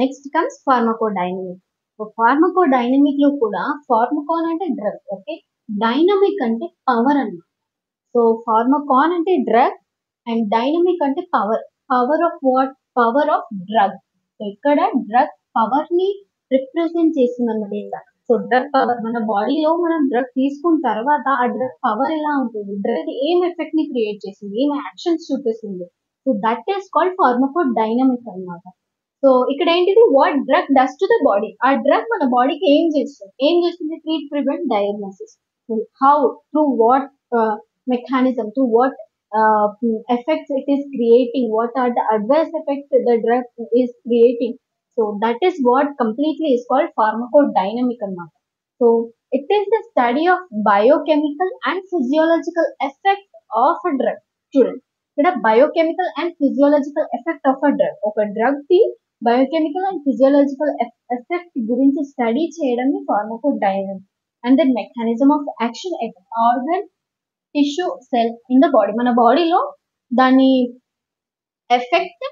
Next comes pharmacodynamic so ఫార్మకోడైనమిక్లో కూడా ఫార్మకాన్ అంటే డ్రగ్ ఓకే డైనమిక్ అంటే పవర్ అన్నమాట. సో ఫార్మకాన్ అంటే డ్రగ్ అండ్ డైనమిక్ అంటే power power of what power of drug so ఇక్కడ డ్రగ్ పవర్ని రిప్రజెంట్ చేస్తుంది అన్నమాట ఇందాక సో డ్రగ్ పవర్ మన బాడీలో మనం డ్రగ్ తీసుకున్న తర్వాత ఆ డ్రగ్ పవర్ ఎలా ఉంటుంది? డ్రగ్ ఏం ఎఫెక్ట్ని క్రియేట్ చేసింది ఏం యాక్షన్స్ చూపిస్తుంది? So that is called pharmacodynamic అన్నమాట. సో ఇక్కడ ఏంటిది? What drug does to the body ఆ డ్రగ్ మన బాడీకి ఏం చేస్తుంది? ఏం చేస్తుంది? Treat prevent diagnosis how through what mechanism through what effects it is creating what are the adverse effects the drug is creating so that is what completely is called pharmacodynamic అన్నమాట. So it is the study of biochemical and physiological effect of a drug చూడండి. ఇక్కడ biochemical and physiological effect of a drug ఒక డ్రగ్కి biochemical and physiological effect గురించి study చేయడం pharmacodynamic and then mechanism of action organ tissue cell in the body మన బాడీలో దాని effect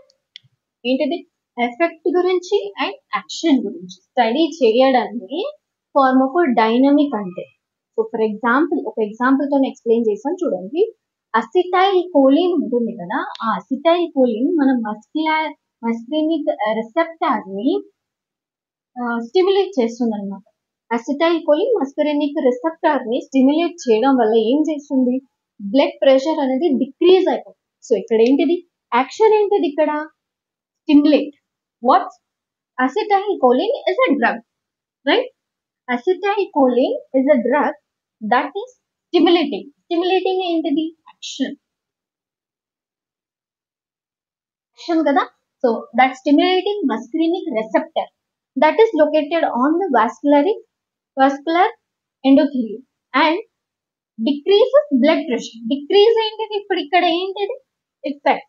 ఏంటిది? ఎఫెక్ట్ గురించి అండ్ యాక్షన్ గురించి స్టడీ చేయడాన్ని ఫార్మకో డైనమిక్ అంటే. సో ఫర్ ఎగ్జాంపుల్ ఒక ఎగ్జాంపుల్తో ఎక్స్ప్లెయిన్ చేసాను చూడండి. అసిటైల్ కోలిన్ ఉంటుంది కదా ఆ అసిటైల్ కోలిన్ మన మస్క్యులర్ మస్క్రినిక్ రిసెప్టార్ని స్టిమ్యులేట్ చేస్తుంది అనమాట అసిటైల్ కొలిన్ మస్కరినిక్ రిసెప్టార్ని స్టిమ్యులేట్ చేయడం వల్ల ఏం చేస్తుంది? బ్లడ్ ప్రెషర్ అనేది డిక్రీజ్ అయిపోతుంది. సో ఇక్కడ ఏంటిది? యాక్షన్ ఏంటిది ఇక్కడ? Stimulate what acetylcholine is a drug right acetylcholine is a drug that is stimulating stimulating ఏంటిది? యాక్షన్ యాక్షన్ కదా? So that stimulating muscarinic receptor that is located on the vascularic, vascular endothelium and decreases blood pressure. Decrease ఏంటిది? ఇప్పుడు ఇక్కడ ఏంటిది? Effect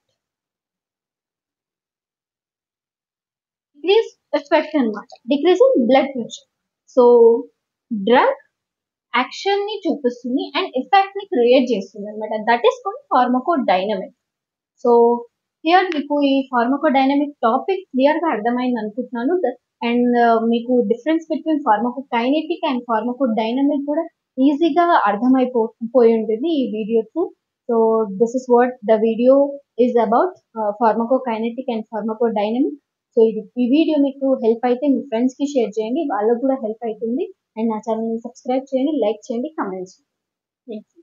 decrease effect అనమాట decrease in blood pressure so drug యాక్షన్ని చూపిస్తుంది and ఎఫెక్ట్ని create చేస్తుంది అనమాట that is called pharmacodynamic so here మీకు ఈ ఫార్మకోడైనమిక్ టాపిక్ క్లియర్గా అర్థమైంది అనుకుంటున్నాను. అండ్ uh, మీకు difference between pharmacokinetic and pharmacodynamic కూడా ఈజీగా అర్థమైపో పోయి ఉంటుంది ఈ video through so this is what the video is about pharmacokinetic and pharmacodynamic so ఇది ఈ వీడియో మీకు హెల్ప్ అయితే మీ ఫ్రెండ్స్కి షేర్ చేయండి వాళ్ళకు కూడా హెల్ప్ అవుతుంది. అండ్ నా ఛానల్ని సబ్స్క్రైబ్ చేయండి లైక్ చేయండి కమెంట్స్ థ్యాంక్ యూ